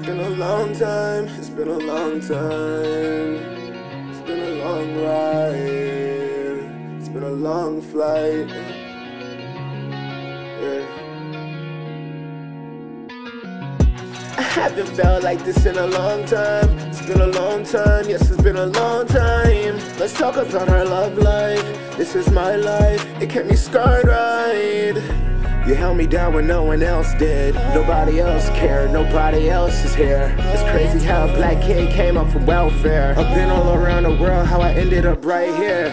been a long time, it's been a long time. It's been a long ride, it's been a long flight. Yeah. I haven't felt like this in a long time. It's been a long time, yes, it's been a long time. Let's talk about our love life. This is my life, it kept me scarred right. You held me down when no one else did. Nobody else cared, nobody else is here. It's crazy how a black kid came up from welfare. I've been all around the world, how I ended up right here.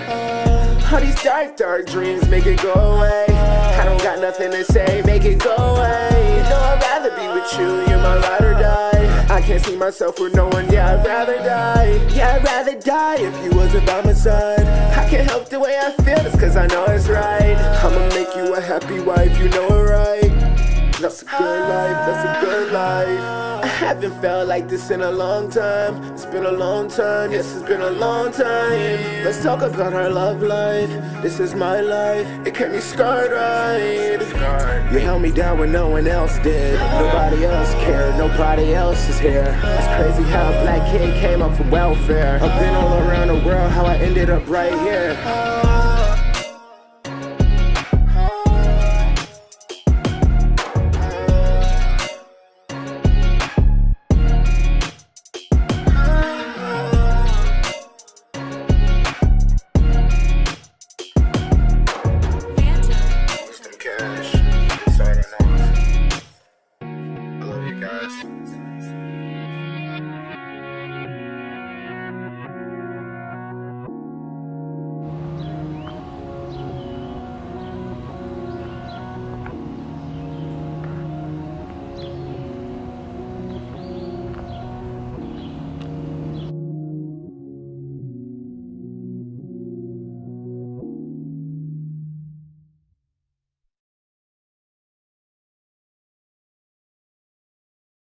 All these dark, dark dreams make it go away. I don't got nothing to say, make it go away. No, I'd rather be with you, you're my ride or die. I can't see myself with no one, yeah, I'd rather die. Yeah, I'd rather die if you wasn't by my side. I can't help the way I feel, it's cause I know it's right. You a happy wife, you know it right. That's a good life, that's a good life. I haven't felt like this in a long time. It's been a long time, yes, it's been a long time. Let's talk about our love life. This is my life, it kept me scarred right. You held me down when no one else did. Nobody else cared, nobody else is here. It's crazy how a black kid came up from welfare. I've been all around the world, how I ended up right here. guys.